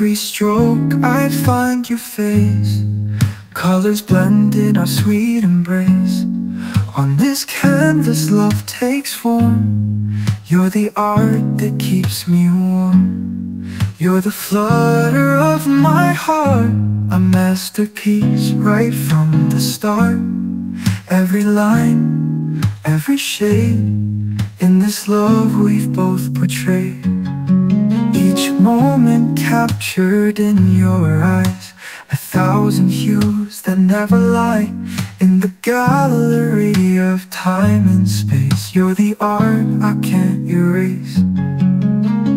stroke I'd find your face. Colors blend in our sweet embrace. On this canvas love takes form. You're the art that keeps me warm. You're the flutter of my heart. A masterpiece right from the start. Every line, every shade In this love we've both portrayed. Each moment captured in your eyes. A thousand hues that never lie In the gallery of time and space. You're the art I can't erase.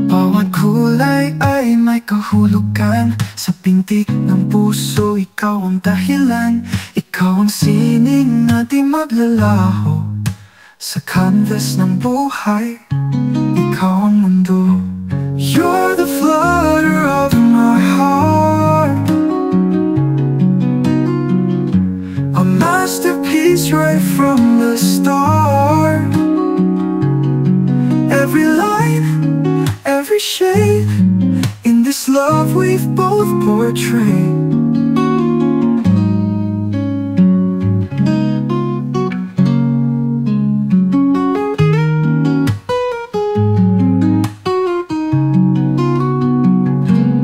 Oh, Bawat kulay ay may kahulugan Sa pintig ng puso, ikaw ang dahilan Ikaw ang sining na di maglalaho Sa canvas ng buhay, ikaw ang mundo masterpiece right from the start. Every line, every shade In this love we've both portrayed.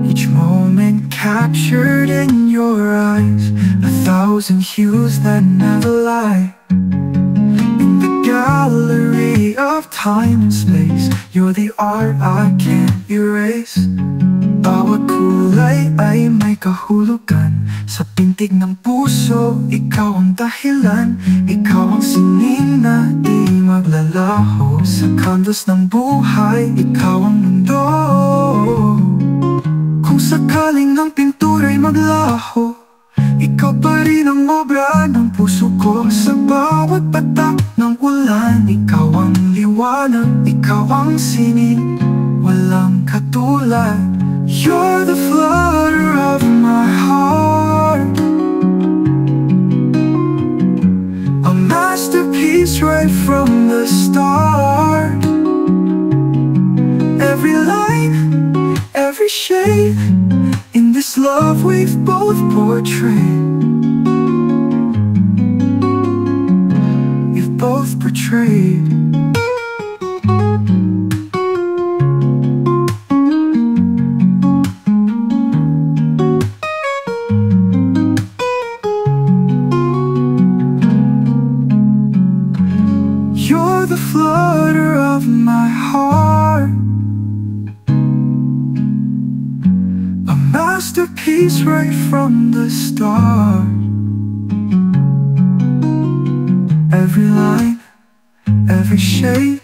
Each moment captured in your eyes thousand hues that never lie. In the gallery of time and space You're the art I can't erase. Bawat kulay ay may kahulugan. Sa pintig ng puso, ikaw ang dahilan. Ikaw ang sining na di maglalaho. Sa canvas ng buhay, ikaw ang mundo. Kung sakaling ang pintura'y maglaho Ikaw pa rin ang obra ng puso ko Sa bawat patak ng ulan. Ikaw ang liwanag, ikaw ang sining Walang katulad. You're the flutter of my heart. A masterpiece right from the start. Every line, every shade In this love we've both portrayed. We've both portrayed. You're the flutter of my heart masterpiece right from the start. Every line, every shade